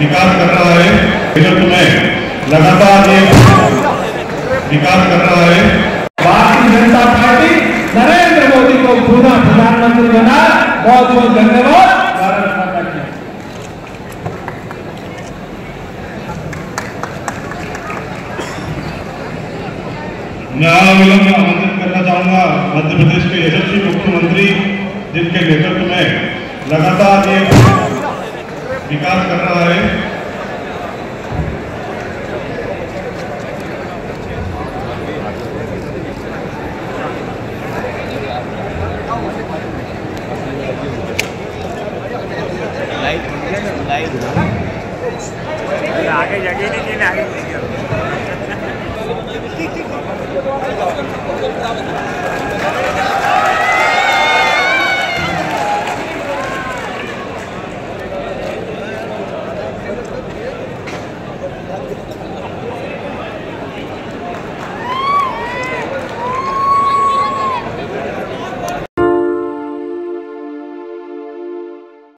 विकास कर रहा है नेतृत्व में लगातार ये विकास कर रहा है। भारतीय जनता पार्टी नरेंद्र मोदी को पुनः प्रधानमंत्री बना। बहुत बहुत धन्यवाद। विलंब आमंत्रित करना चाहूँगा मध्य प्रदेश के यशस्वी मुख्यमंत्री जिनके नेतृत्व में लगातार ये विकास कर रहा है। आगे जगह नहीं आगे